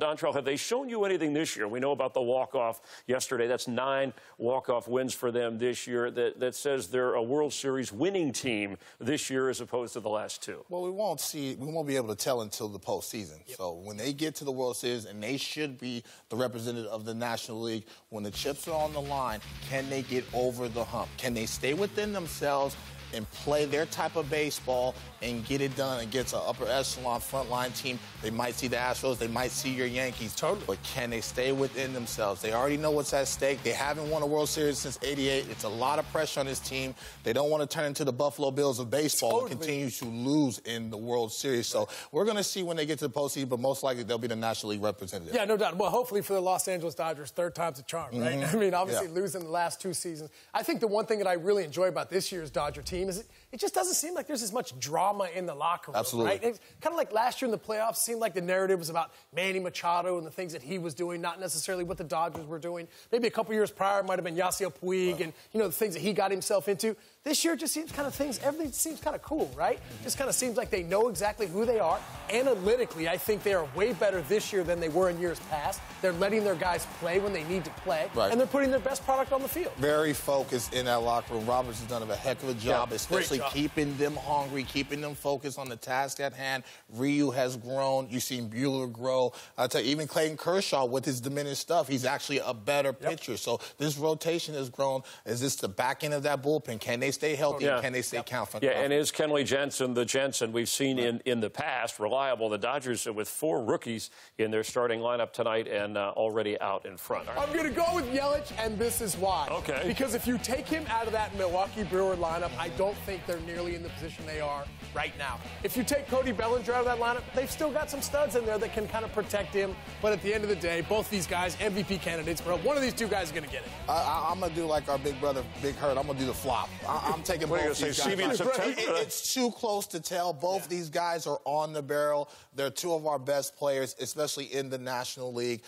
Dontrelle, have they shown you anything this year? We know about the walk-off yesterday. That's nine walk-off wins for them this year. That, that says they're a World Series winning team this year as opposed to the last two. Well, we won't see. We won't be able to tell until the postseason. Yep. So when they get to the World Series, and they should be the representative of the National League, when the chips are on the line, can they get over the hump? Can they stay within themselves? And play their type of baseball and get it done against an upper echelon frontline team. They might see the Astros, they might see your Yankees. Totally. But can they stay within themselves? They already know what's at stake. They haven't won a World Series since 88. It's a lot of pressure on this team. They don't want to turn into the Buffalo Bills of baseball totally. and continue to lose in the World Series. So we're going to see when they get to the postseason, but most likely they'll be the National League representative. Yeah, no doubt. Well, hopefully for the Los Angeles Dodgers, third time's a charm, right? Mm-hmm. I mean, obviously yeah. losing the last two seasons. I think the one thing that I really enjoy about this year's Dodger team is it just doesn't seem like there's as much drama in the locker room. Absolutely. Right? It's kind of like last year in the playoffs, seemed like the narrative was about Manny Machado and the things that he was doing, not necessarily what the Dodgers were doing. Maybe a couple years prior it might have been Yasiel Puig right. and, you know, the things that he got himself into. This year just seems kind of things, everything seems kind of cool, right? Mm-hmm. Just kind of seems like they know exactly who they are. Analytically, I think they are way better this year than they were in years past. They're letting their guys play when they need to play, right. and they're putting their best product on the field. Very focused in that locker room. Roberts has done a heck of a job, yeah, especially keeping them hungry, keeping them focused on the task at hand. Ryu has grown. You've seen Buehler grow. I tell you, even Clayton Kershaw with his diminished stuff, he's actually a better yep. pitcher. So this rotation has grown. Is this the back end of that bullpen? Can they stay healthy? Yeah. Can they stay yep. confident? Yeah, and is Kenley Jansen the Jansen we've seen right. in, in the past reliable? The Dodgers with four rookies in their starting lineup tonight and uh, already out in front. Right. I'm going to go with Yelich, and this is why. Okay. Because if you take him out of that Milwaukee Brewer lineup, I don't think they're nearly in the position they are right now. If you take Cody Bellinger out of that lineup, they've still got some studs in there that can kind of protect him. But at the end of the day, both these guys, MVP candidates, bro. One of these two guys is going to get it. I, am going to do like our big brother, Big Hurt. I'm going to do the flop. I, am taking both these say, guys. It, it's too close to tell. Both yeah. these guys are on the barrel. They're two of our best players, especially in the National League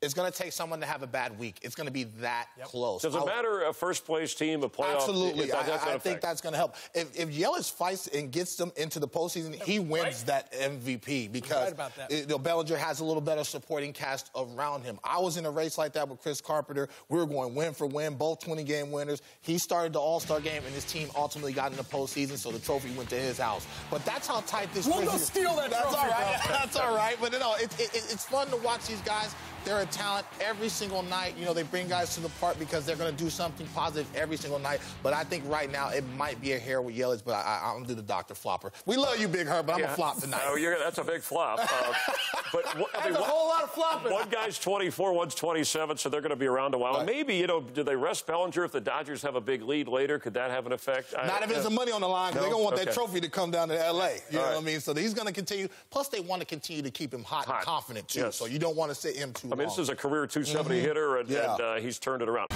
it's going to take someone to have a bad week. It's going to be that yep. close. Does it matter a first place team, a playoff? Absolutely. I, I think that's going to help. If, if Yelich fights and gets them into the postseason, he wins right. that MVP because right it, you know, Bellinger has a little better supporting cast around him. I was in a race like that with Chris Carpenter. We were going win for win, both 20 game winners. He started the All Star game, and his team ultimately got in the postseason, so the trophy went to his house. But that's how tight this. We'll go steal that that's trophy. All right. that's all right. But you know, it, it, it's fun to watch these guys they're a talent every single night. You know, they bring guys to the park because they're going to do something positive every single night. But I think right now it might be a hair with Yelich, but I, am going to do the Dr. Flopper. We love you, Big Hurt, but I'm yeah. a flop tonight. Oh, that's a big flop. Uh, but I mean, a whole lot of flopping. One guy's 24, one's 27, so they're going to be around a while. Right. Maybe, you know, do they rest Bellinger if the Dodgers have a big lead later? Could that have an effect? Not I, if there's uh, money on the line, because no? they're going to want okay. that trophy to come down to L.A. You All know right. what I mean? So he's going to continue. Plus, they want to continue to keep him hot, hot. and confident, too. Yes. So you don't want to sit him too I mean, long. This is a career 270 mm-hmm. hitter, and, yeah. and uh, he's turned it around.